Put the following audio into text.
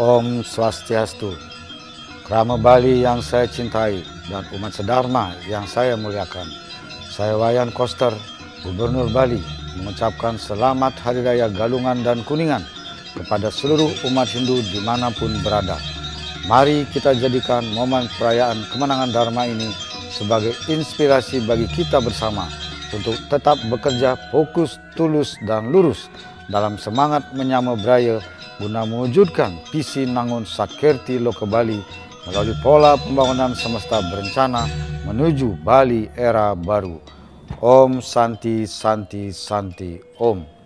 Om Swastiastu. Krama Bali yang saya cintai dan umat sedharma yang saya muliakan. Saya Wayan Koster, Gubernur Bali, mengucapkan selamat Hari Raya Galungan dan Kuningan kepada seluruh umat Hindu di mana pun berada. Mari kita jadikan momen perayaan kemenangan Dharma ini sebagai inspirasi bagi kita bersama untuk tetap bekerja fokus, tulus, dan lurus dalam semangat menyama Braya guna mewujudkan visi Nangun Sakirti Loka Bali melalui pola pembangunan semesta berencana menuju Bali era baru. Om Santi Santi Santi Om.